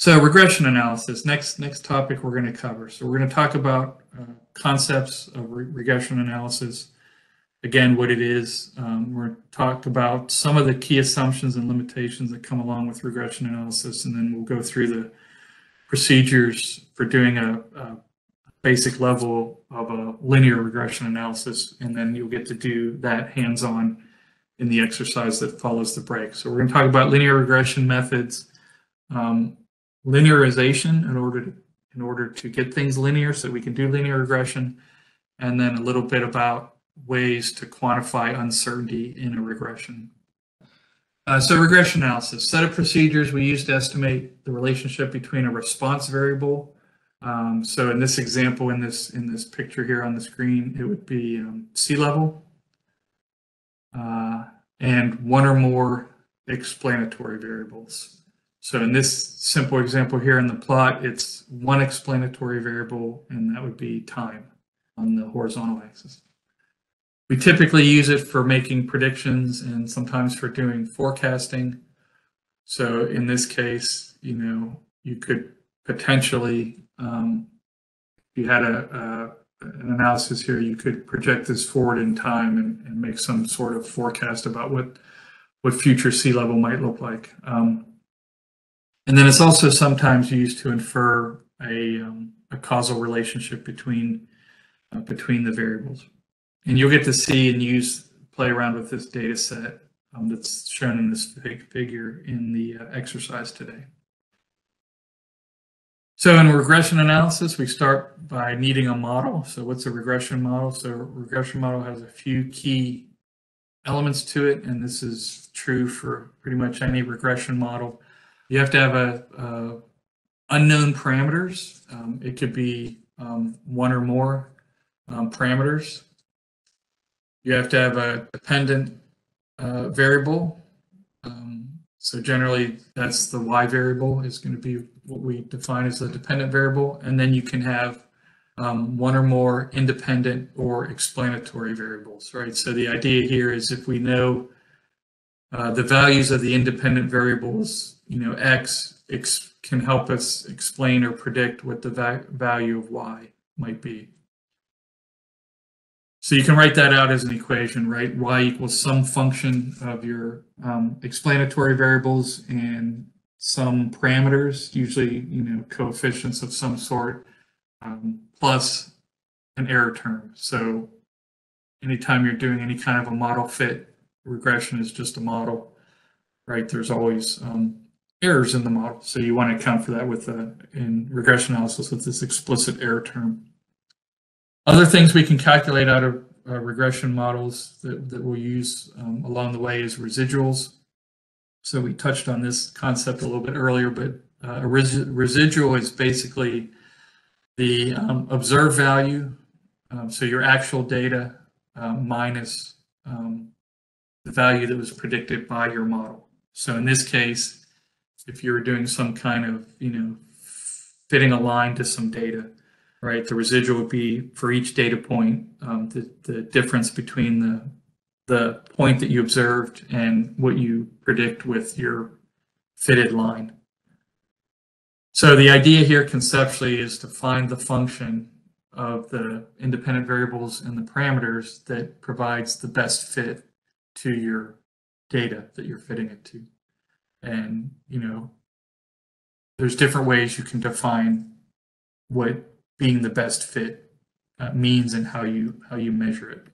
So regression analysis, next next topic we're going to cover. So we're going to talk about uh, concepts of re regression analysis. Again, what it is. Um, we're going to talk about some of the key assumptions and limitations that come along with regression analysis, and then we'll go through the procedures for doing a, a basic level of a linear regression analysis, and then you'll get to do that hands-on in the exercise that follows the break. So we're going to talk about linear regression methods. Um, linearization in order to, in order to get things linear so we can do linear regression, and then a little bit about ways to quantify uncertainty in a regression. Uh, so regression analysis, set of procedures we use to estimate the relationship between a response variable. Um, so in this example, in this in this picture here on the screen, it would be um, sea level uh, and one or more explanatory variables. So in this simple example here in the plot, it's one explanatory variable, and that would be time on the horizontal axis. We typically use it for making predictions and sometimes for doing forecasting. So in this case, you know, you could potentially, um, if you had a, a, an analysis here, you could project this forward in time and, and make some sort of forecast about what what future sea level might look like. Um, and then it's also sometimes used to infer a, um, a causal relationship between, uh, between the variables. And you'll get to see and use, play around with this data set um, that's shown in this big figure in the uh, exercise today. So in regression analysis, we start by needing a model. So what's a regression model? So regression model has a few key elements to it, and this is true for pretty much any regression model. You have to have a, unknown parameters. Um, it could be um, one or more um, parameters. You have to have a dependent uh, variable. Um, so generally, that's the y variable is going to be what we define as the dependent variable. And then you can have um, one or more independent or explanatory variables, right? So the idea here is if we know uh, the values of the independent variables, you know, X can help us explain or predict what the va value of Y might be. So you can write that out as an equation, right? Y equals some function of your um, explanatory variables and some parameters, usually, you know, coefficients of some sort, um, plus an error term. So anytime you're doing any kind of a model fit, regression is just a model, right? There's always um, errors in the model. So you want to account for that with a, in regression analysis with this explicit error term. Other things we can calculate out of uh, regression models that, that we'll use um, along the way is residuals. So we touched on this concept a little bit earlier, but uh, a res residual is basically the um, observed value, um, so your actual data uh, minus um, the value that was predicted by your model. So in this case, if you were doing some kind of, you know, fitting a line to some data, right, the residual would be for each data point, um, the, the difference between the, the point that you observed and what you predict with your fitted line. So the idea here conceptually is to find the function of the independent variables and the parameters that provides the best fit to your data that you're fitting it to. And, you know, there's different ways you can define what being the best fit uh, means and how you how you measure it.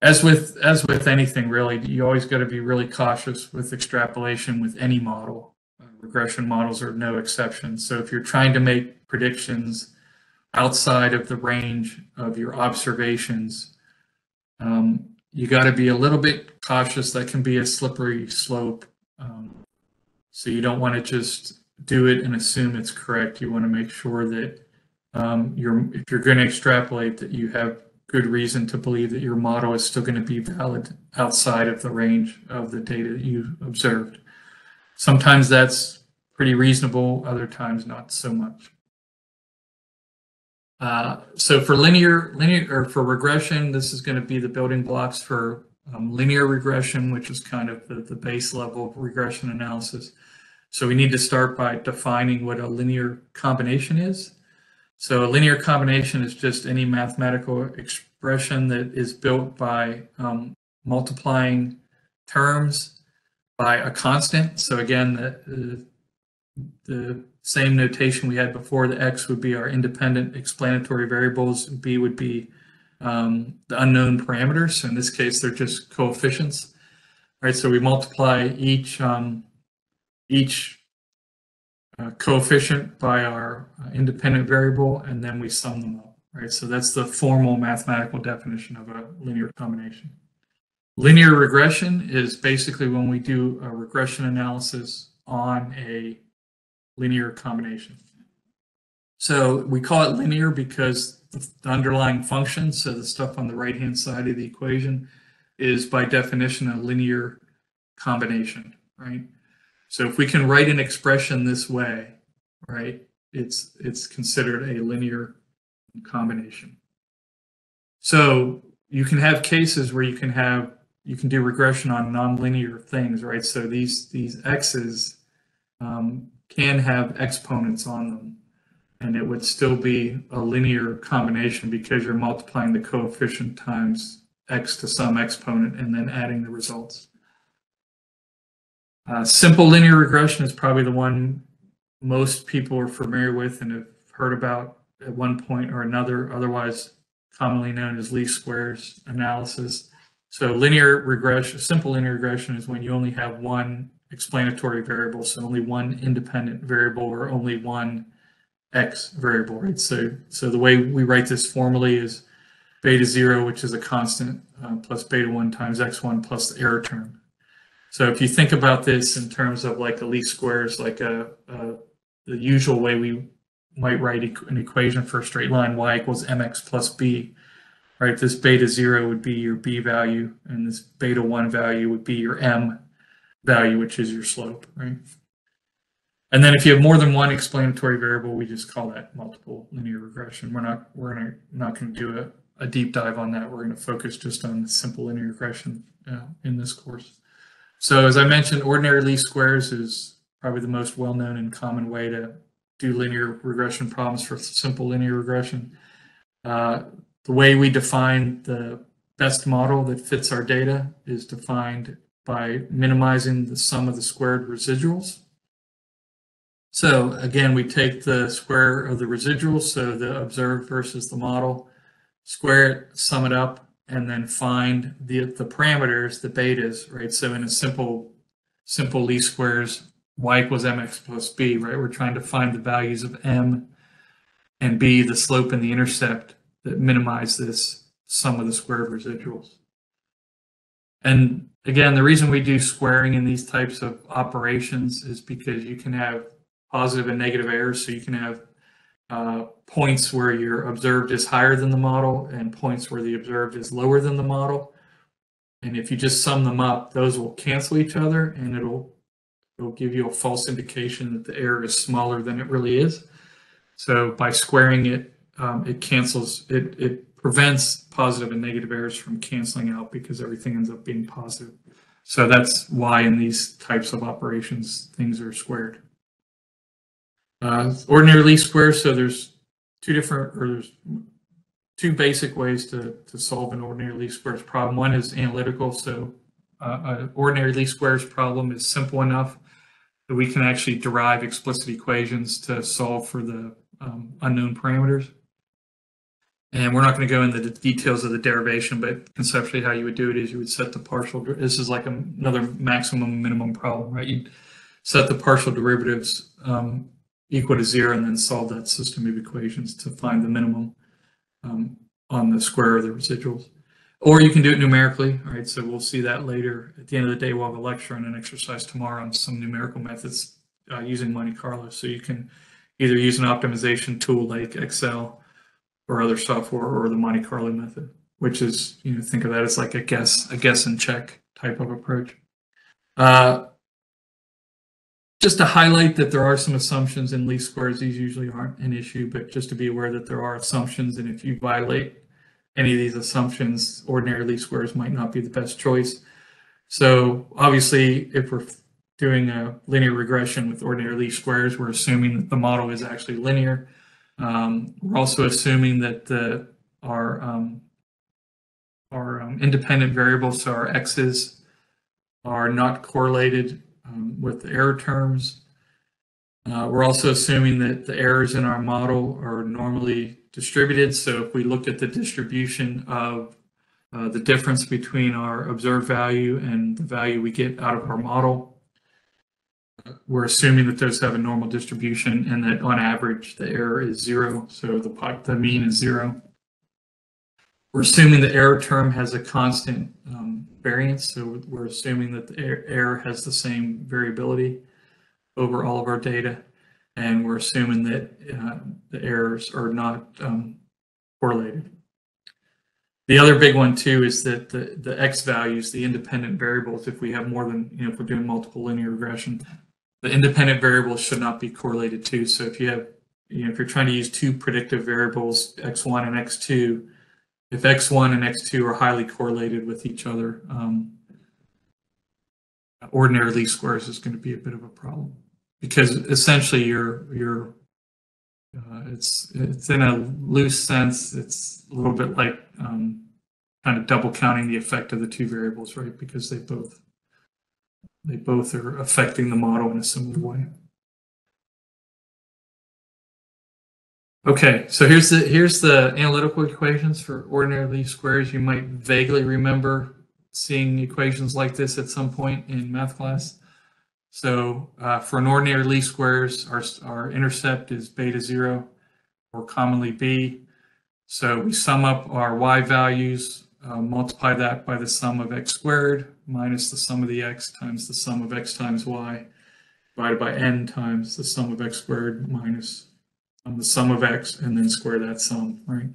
As with as with anything really, you always got to be really cautious with extrapolation with any model regression models are no exception. So if you're trying to make predictions outside of the range of your observations, um, you got to be a little bit cautious. That can be a slippery slope. Um, so you don't want to just do it and assume it's correct. You want to make sure that um, you're, if you're going to extrapolate, that you have good reason to believe that your model is still going to be valid outside of the range of the data that you observed. Sometimes that's pretty reasonable, other times not so much. Uh, so for linear, linear or for regression, this is going to be the building blocks for um, linear regression, which is kind of the, the base level of regression analysis. So we need to start by defining what a linear combination is. So a linear combination is just any mathematical expression that is built by um, multiplying terms by a constant. So again, the, the same notation we had before, the x would be our independent explanatory variables, b would be um, the unknown parameters. So in this case, they're just coefficients. Right, so we multiply each um, each uh, coefficient by our uh, independent variable, and then we sum them up. Right, so that's the formal mathematical definition of a linear combination. Linear regression is basically when we do a regression analysis on a linear combination. So we call it linear because the underlying function, so the stuff on the right-hand side of the equation, is by definition a linear combination, right? So if we can write an expression this way, right, it's it's considered a linear combination. So you can have cases where you can have you can do regression on nonlinear things, right? So these these x's um, can have exponents on them, and it would still be a linear combination because you're multiplying the coefficient times x to some exponent and then adding the results. Uh, simple linear regression is probably the one most people are familiar with and have heard about at one point or another, otherwise commonly known as least squares analysis. So linear regression, simple linear regression is when you only have one explanatory variable, so only one independent variable or only one x variable, right? So, so the way we write this formally is beta zero, which is a constant, uh, plus beta one times x1 plus the error term. So if you think about this in terms of like a least squares, like a, a the usual way we might write an equation for a straight line, y equals mx plus b, right? This beta zero would be your b value, and this beta one value would be your m value, which is your slope, right? And then if you have more than one explanatory variable, we just call that multiple linear regression. We're not we're not, not going to do a, a deep dive on that. We're going to focus just on simple linear regression uh, in this course. So as I mentioned, ordinary least squares is probably the most well-known and common way to do linear regression problems for simple linear regression. Uh, the way we define the best model that fits our data is defined by minimizing the sum of the squared residuals. So again, we take the square of the residuals, so the observed versus the model, square it, sum it up, and then find the, the parameters, the betas, right? So in a simple, simple least squares, y equals mx plus b, right? We're trying to find the values of m and b, the slope and the intercept that minimize this sum of the squared residuals. And again, the reason we do squaring in these types of operations is because you can have positive and negative errors. So you can have uh, points where your observed is higher than the model and points where the observed is lower than the model. And if you just sum them up, those will cancel each other and it'll, it'll give you a false indication that the error is smaller than it really is. So by squaring it, um, it cancels, it, it prevents positive and negative errors from canceling out because everything ends up being positive. So that's why in these types of operations, things are squared. Uh, ordinary least squares, so there's two different, or there's two basic ways to, to solve an ordinary least squares problem. One is analytical, so uh, an ordinary least squares problem is simple enough that we can actually derive explicit equations to solve for the um, unknown parameters. And we're not going to go into the details of the derivation, but conceptually how you would do it is you would set the partial, this is like another maximum minimum problem, right? You'd set the partial derivatives um, equal to zero and then solve that system of equations to find the minimum um, on the square of the residuals. Or you can do it numerically, right? So we'll see that later. At the end of the day, we'll have a lecture and an exercise tomorrow on some numerical methods uh, using Monte Carlo. So you can either use an optimization tool like Excel or other software or the Monte Carlo method, which is, you know, think of that as like a guess, a guess and check type of approach. Uh, just to highlight that there are some assumptions in least squares, these usually aren't an issue, but just to be aware that there are assumptions. And if you violate any of these assumptions, ordinary least squares might not be the best choice. So obviously, if we're doing a linear regression with ordinary least squares, we're assuming that the model is actually linear. Um, we're also assuming that the our um, our um, independent variables, so our x's, are not correlated um, with the error terms. Uh, we're also assuming that the errors in our model are normally distributed. So if we look at the distribution of uh, the difference between our observed value and the value we get out of our model, we're assuming that those have a normal distribution and that on average the error is zero. So the, the mean is zero. We're assuming the error term has a constant um, variance. So we're assuming that the error has the same variability over all of our data. And we're assuming that uh, the errors are not um, correlated. The other big one too is that the, the X values, the independent variables, if we have more than, you know, if we're doing multiple linear regression, the independent variables should not be correlated too. So if you have, you know, if you're trying to use two predictive variables, X1 and X2, if X1 and X2 are highly correlated with each other, um, ordinary least squares is going to be a bit of a problem because essentially you're, you're uh, it's it's in a loose sense. It's a little bit like um, kind of double counting the effect of the two variables, right? Because they both they both are affecting the model in a similar way. Okay, so here's the here's the analytical equations for ordinary least squares. You might vaguely remember seeing equations like this at some point in math class. So uh, for an ordinary least squares, our, our intercept is beta zero or commonly b. So we sum up our y values, uh, multiply that by the sum of x squared minus the sum of the x times the sum of x times y divided by n times the sum of x squared minus um, the sum of x and then square that sum, right?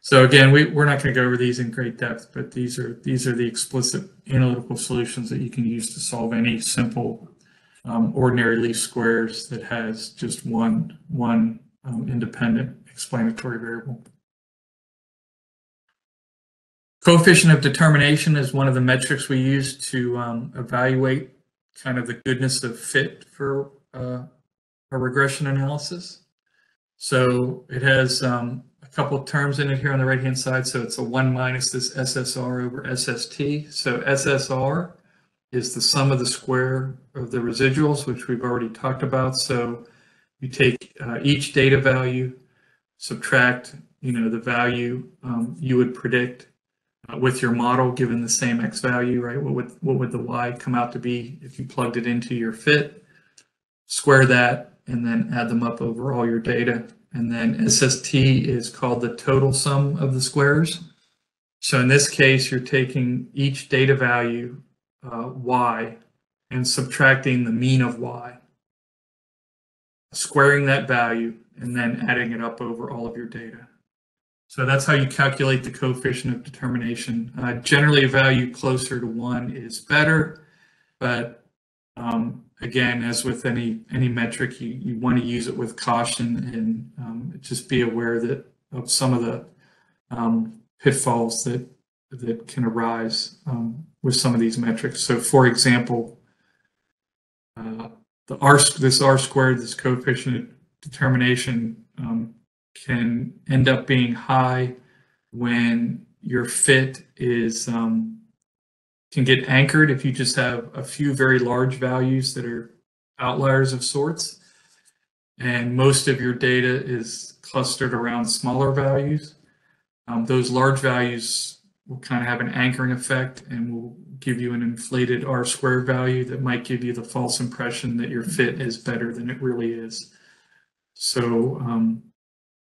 So again, we, we're not going to go over these in great depth, but these are these are the explicit analytical solutions that you can use to solve any simple um, ordinary least squares that has just one, one um, independent explanatory variable. Coefficient of determination is one of the metrics we use to um, evaluate kind of the goodness of fit for uh, a regression analysis. So it has um, a couple of terms in it here on the right hand side. So it's a 1 minus this SSR over SST. So SSR is the sum of the square of the residuals, which we've already talked about. So you take uh, each data value, subtract, you know, the value um, you would predict uh, with your model given the same x value, right? What would what would the y come out to be if you plugged it into your fit? Square that and then add them up over all your data. And then SST is called the total sum of the squares. So in this case, you're taking each data value uh, y and subtracting the mean of y, squaring that value, and then adding it up over all of your data. So that's how you calculate the coefficient of determination. Uh, generally, a value closer to one is better, but um, again, as with any any metric, you, you want to use it with caution and um, just be aware that of some of the um, pitfalls that that can arise um, with some of these metrics. So for example, uh, the R, this R squared, this coefficient determination um, can end up being high when your fit is um, can get anchored if you just have a few very large values that are outliers of sorts and most of your data is clustered around smaller values. Um, those large values will kind of have an anchoring effect and will give you an inflated R squared value that might give you the false impression that your fit is better than it really is. So um,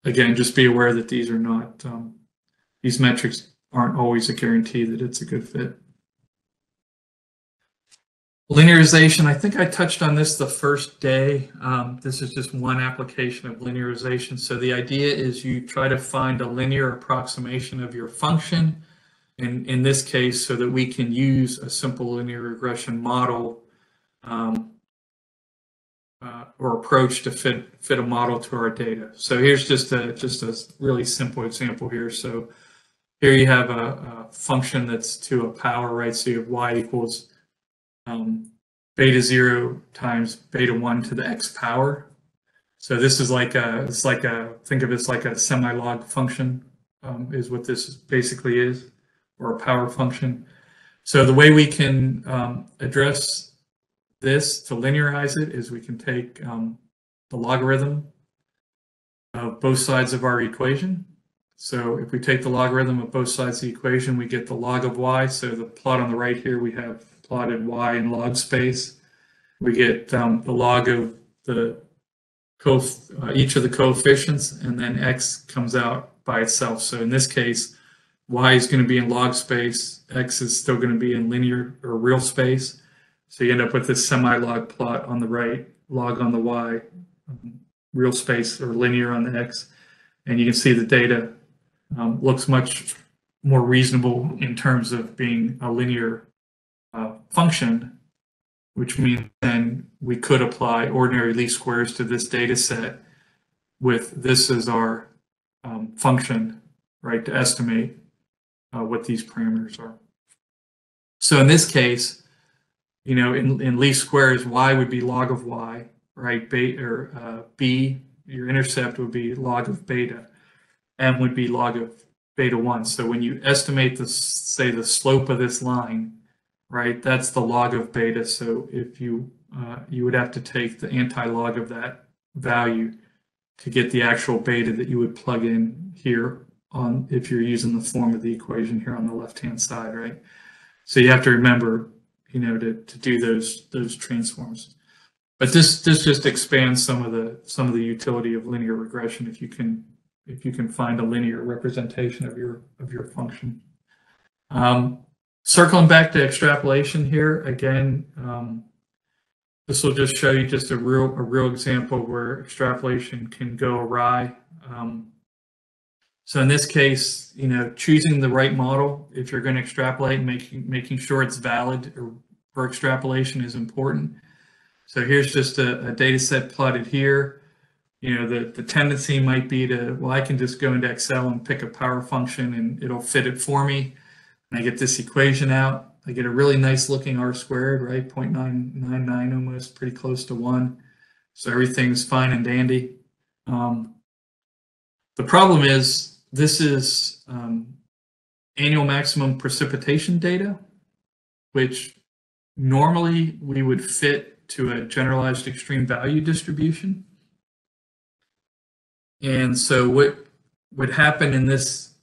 again, just be aware that these are not, um, these metrics aren't always a guarantee that it's a good fit. Linearization, I think I touched on this the first day. Um, this is just one application of linearization. So the idea is you try to find a linear approximation of your function in, in this case so that we can use a simple linear regression model um, uh, or approach to fit fit a model to our data. So here's just a just a really simple example here. So here you have a, a function that's to a power, right? So you have y equals um, beta zero times beta one to the x power. So this is like a, it's like a, think of as like a semi-log function um, is what this basically is, or a power function. So the way we can um, address this to linearize it is we can take um, the logarithm of both sides of our equation. So if we take the logarithm of both sides of the equation, we get the log of y. So the plot on the right here, we have plotted y in log space. We get um, the log of the uh, each of the coefficients, and then x comes out by itself. So in this case, y is going to be in log space, x is still going to be in linear or real space. So you end up with this semi-log plot on the right, log on the y, um, real space or linear on the x, and you can see the data um, looks much more reasonable in terms of being a linear uh, function, which means then we could apply ordinary least squares to this data set with this as our um, function, right, to estimate uh, what these parameters are. So in this case, you know, in, in least squares, y would be log of y, right? Beta, or uh, b, your intercept would be log of beta. m would be log of beta 1. So when you estimate the, say, the slope of this line, right, that's the log of beta. So if you, uh, you would have to take the anti-log of that value to get the actual beta that you would plug in here on if you're using the form of the equation here on the left-hand side, right? So you have to remember, you know, to, to do those those transforms. But this this just expands some of the some of the utility of linear regression if you can if you can find a linear representation of your of your function. Um, circling back to extrapolation here again, um, this will just show you just a real a real example where extrapolation can go awry. Um, so in this case, you know, choosing the right model if you're going to extrapolate, making making sure it's valid or for extrapolation is important. So here's just a, a data set plotted here. You know, the, the tendency might be to, well, I can just go into Excel and pick a power function and it'll fit it for me. I get this equation out. I get a really nice looking R squared, right? 0.999 almost, pretty close to one. So everything's fine and dandy. Um, the problem is this is um, annual maximum precipitation data, which normally we would fit to a generalized extreme value distribution. And so what would happen in this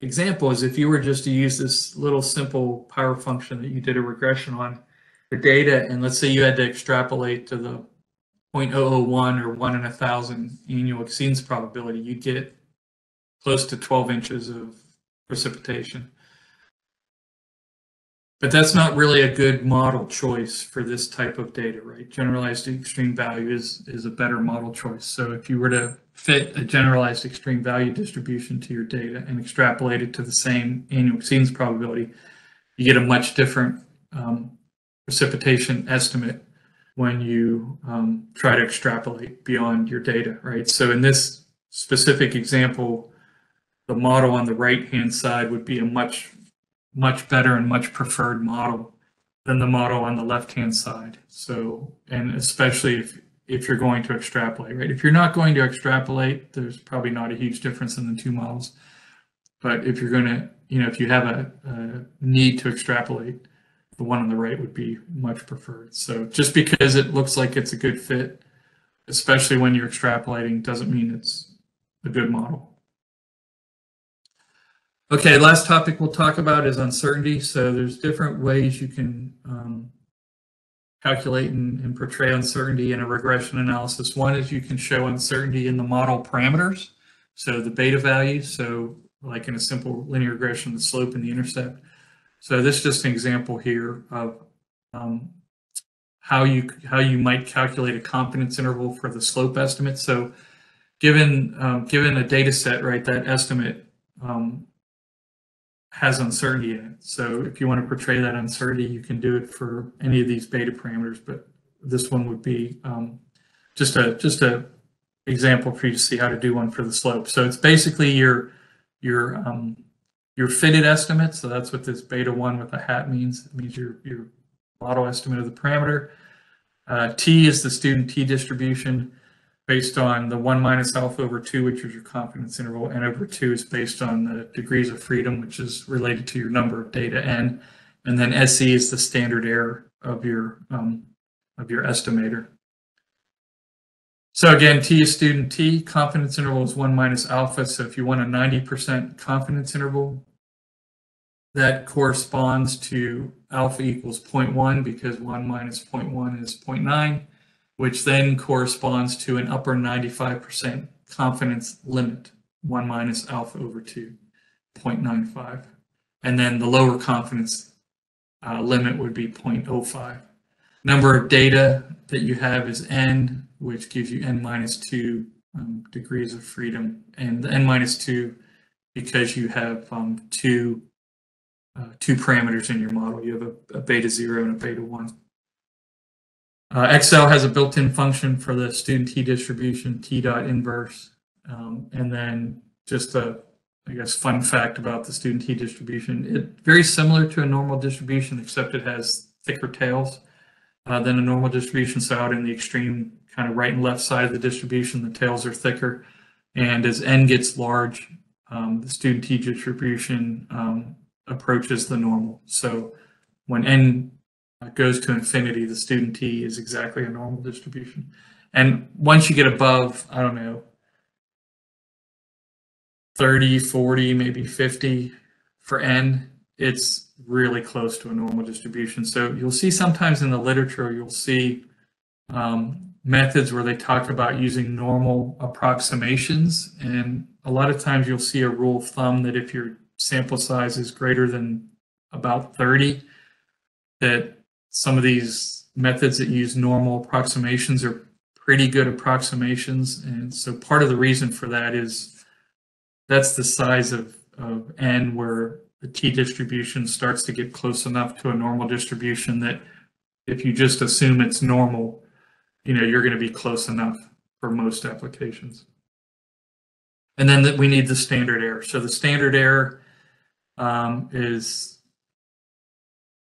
example is if you were just to use this little simple power function that you did a regression on the data, and let's say you had to extrapolate to the 0.001 or one in a thousand annual exceedance probability, you get close to 12 inches of precipitation. But that's not really a good model choice for this type of data, right? Generalized extreme value is, is a better model choice. So if you were to fit a generalized extreme value distribution to your data and extrapolate it to the same annual exceedance probability, you get a much different um, precipitation estimate when you um, try to extrapolate beyond your data, right? So in this specific example, the model on the right-hand side would be a much much better and much preferred model than the model on the left-hand side. So, and especially if, if you're going to extrapolate, right? If you're not going to extrapolate, there's probably not a huge difference in the two models. But if you're going to, you know, if you have a, a need to extrapolate, the one on the right would be much preferred. So just because it looks like it's a good fit, especially when you're extrapolating, doesn't mean it's a good model. Okay, last topic we'll talk about is uncertainty. So there's different ways you can um, calculate and, and, portray uncertainty in a regression analysis. One is you can show uncertainty in the model parameters, so the beta values. So like in a simple linear regression, the slope and the intercept. So this is just an example here of um, how you how you might calculate a confidence interval for the slope estimate. So given um, given a data set, right, that estimate um, has uncertainty in it. So if you want to portray that uncertainty, you can do it for any of these beta parameters, but this one would be um, just a just a example for you to see how to do one for the slope. So it's basically your your um, your fitted estimate. So that's what this beta one with a hat means. It means your your model estimate of the parameter. Uh, T is the student T distribution based on the 1 minus alpha over 2, which is your confidence interval. N over 2 is based on the degrees of freedom, which is related to your number of data N. And then SE is the standard error of your, um, of your estimator. So again, T is student T, confidence interval is 1 minus alpha. So if you want a 90% confidence interval, that corresponds to alpha equals 0.1 because 1 minus 0.1 is 0.9, which then corresponds to an upper 95% confidence limit, 1 minus alpha over 2, 0.95. And then the lower confidence uh, limit would be 0.05. Number of data that you have is n, which gives you n minus 2 um, degrees of freedom, and the n minus 2 because you have um, two uh, two parameters in your model. You have a, a, beta 0 and a beta 1. Uh, Excel has a built-in function for the student t distribution, t dot inverse. Um, and then just a, I guess, fun fact about the student t distribution. It very similar to a normal distribution, except it has thicker tails uh, than a normal distribution. So out in the extreme kind of right and left side of the distribution, the tails are thicker. And as n gets large, um, the student t distribution um, approaches the normal. So when n goes to infinity, the student t is exactly a normal distribution. And once you get above, I don't know, 30, 40, maybe 50 for n, it's really close to a normal distribution. So you'll see sometimes in the literature, you'll see um, methods where they talk about using normal approximations. And a lot of times you'll see a rule of thumb that if your sample size is greater than about 30, that some of these methods that use normal approximations are pretty good approximations. And so part of the reason for that is that's the size of, of n where the t distribution starts to get close enough to a normal distribution that if you just assume it's normal, you know, you're going to be close enough for most applications. And then that we need the standard error. So the standard error um, is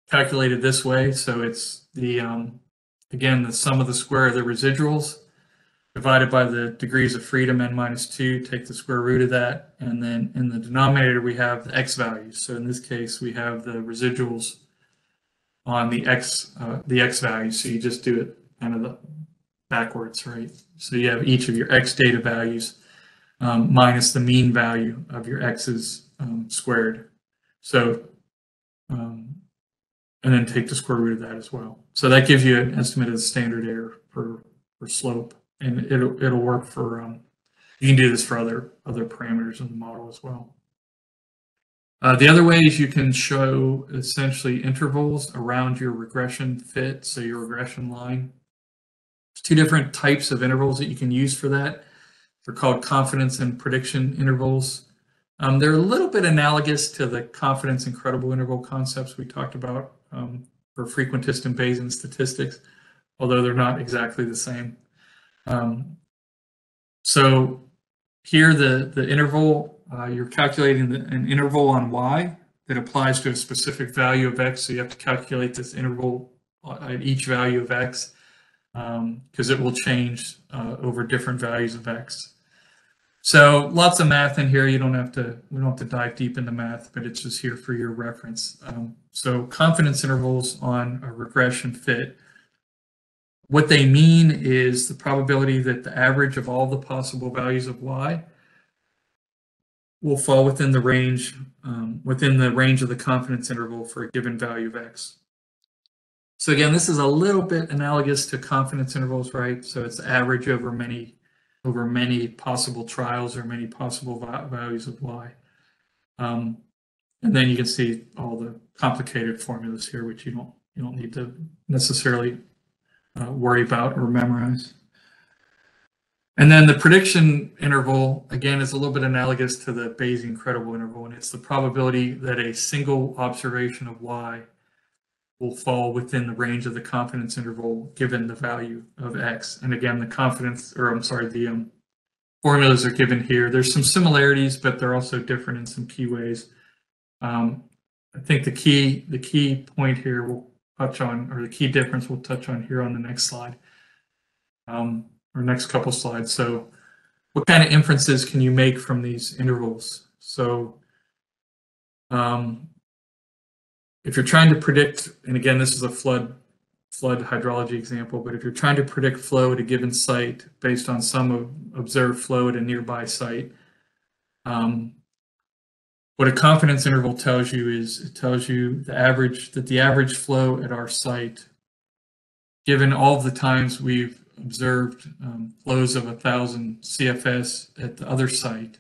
calculated this way. So it's the, um, again, the sum of the square of the residuals divided by the degrees of freedom, n minus 2, take the square root of that. And then in the denominator, we have the x values. So in this case, we have the residuals on the x, uh, the x value. So you just do it kind of the backwards, right? So you have each of your x data values um, minus the mean value of your x's um, squared. So, and then take the square root of that as well. So that gives you an estimate of the standard error for, for slope and it'll, it'll work for, um, you can do this for other, other parameters in the model as well. Uh, the other way is you can show essentially intervals around your regression fit, so your regression line. There's two different types of intervals that you can use for that. They're called confidence and prediction intervals. Um, they're a little bit analogous to the confidence and credible interval concepts we talked about um, for frequentist and Bayesian statistics, although they're not exactly the same. Um, so here the, the interval, uh, you're calculating the, an interval on y that applies to a specific value of x. So you have to calculate this interval at each value of x because um, it will change uh, over different values of x. So lots of math in here. You don't have to, we don't have to dive deep into math, but it's just here for your reference. Um, so confidence intervals on a regression fit. What they mean is the probability that the average of all the possible values of y will fall within the range, um, within the range of the confidence interval for a given value of x. So again, this is a little bit analogous to confidence intervals, right? So it's average over many over many possible trials or many possible values of y. Um, and then you can see all the complicated formulas here, which you don't you don't need to necessarily uh, worry about or memorize. And then the prediction interval, again, is a little bit analogous to the Bayesian credible interval, and it's the probability that a single observation of y will fall within the range of the confidence interval given the value of x. And again, the confidence, or I'm sorry, the um, formulas are given here. There's some similarities, but they're also different in some key ways. Um, I think the key the key point here we'll touch on, or the key difference we'll touch on here on the next slide. Um, or next couple slides. So what kind of inferences can you make from these intervals? So um, if you're trying to predict, and again, this is a flood flood hydrology example, but if you're trying to predict flow at a given site based on some observed flow at a nearby site, um, what a confidence interval tells you is it tells you the average that the average flow at our site, given all the times we've observed um, flows of a thousand CFS at the other site,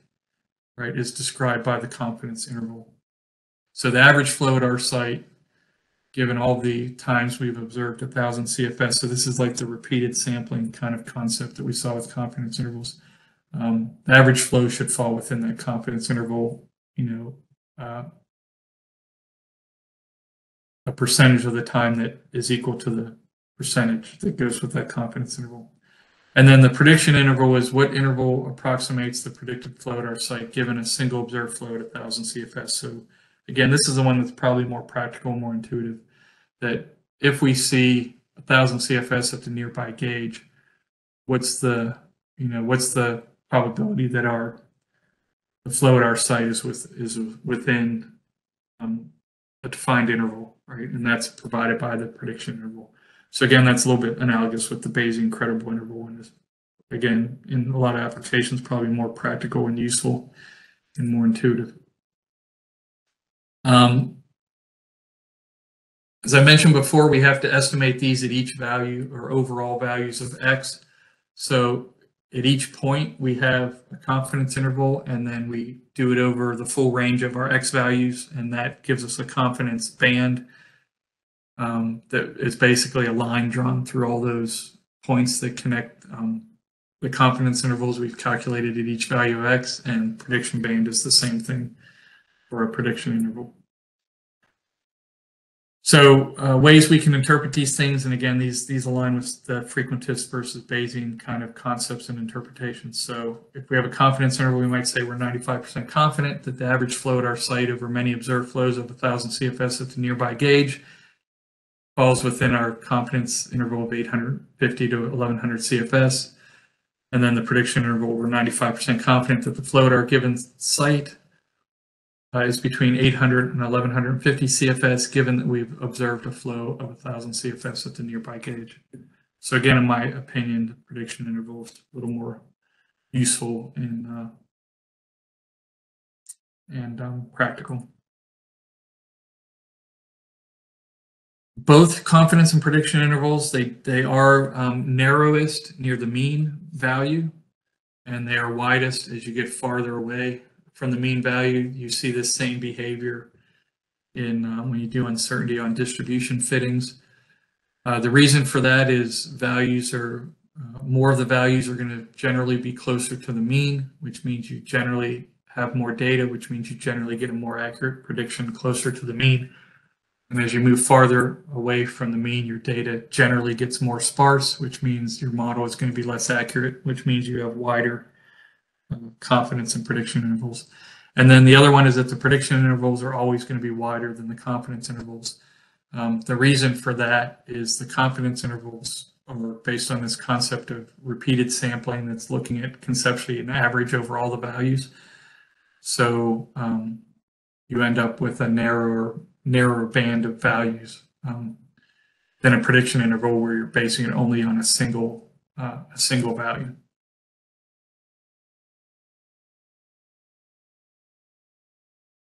right, is described by the confidence interval. So the average flow at our site, given all the times we've observed a thousand CFS, so this is like the repeated sampling kind of concept that we saw with confidence intervals. Um, the average flow should fall within that confidence interval, you know, uh, a percentage of the time that is equal to the percentage that goes with that confidence interval. And then the prediction interval is what interval approximates the predicted flow at our site given a single observed flow at 1,000 CFS. So again, this is the one that's probably more practical, more intuitive, that if we see a 1,000 CFS at the nearby gauge, what's the, you know, what's the probability that our the flow at our site is with is within um, a defined interval, right? And that's provided by the prediction interval. So again, that's a little bit analogous with the Bayesian credible interval and is again in a lot of applications probably more practical and useful and more intuitive. Um, as I mentioned before, we have to estimate these at each value or overall values of x. So at each point, we have a confidence interval, and then we do it over the full range of our x values, and that gives us a confidence band um, that is basically a line drawn through all those points that connect um, the confidence intervals we've calculated at each value of x, and prediction band is the same thing for a prediction interval. So uh, ways we can interpret these things, and again, these these align with the frequentist versus Bayesian kind of concepts and interpretations. So if we have a confidence interval, we might say we're 95% confident that the average flow at our site over many observed flows of 1,000 CFS at the nearby gauge falls within our confidence interval of 850 to 1100 CFS. And then the prediction interval, we're 95% confident that the flow at our given site uh, is between 800 and 1150 CFS, given that we've observed a flow of 1,000 CFS at the nearby gauge. So again, in my opinion, the prediction interval is a little more useful and uh, and um, practical. Both confidence and prediction intervals, they, they are um, narrowest near the mean value, and they are widest as you get farther away from the mean value, you see this same behavior in uh, when you do uncertainty on distribution fittings. Uh, the reason for that is values are uh, more of the values are going to generally be closer to the mean, which means you generally have more data, which means you generally get a more accurate prediction closer to the mean. And as you move farther away from the mean, your data generally gets more sparse, which means your model is going to be less accurate, which means you have wider confidence and prediction intervals. And then the other one is that the prediction intervals are always going to be wider than the confidence intervals. Um, the reason for that is the confidence intervals are based on this concept of repeated sampling that's looking at conceptually an average over all the values. So um, you end up with a narrower, narrower band of values um, than a prediction interval where you're basing it only on a single, uh, a single value.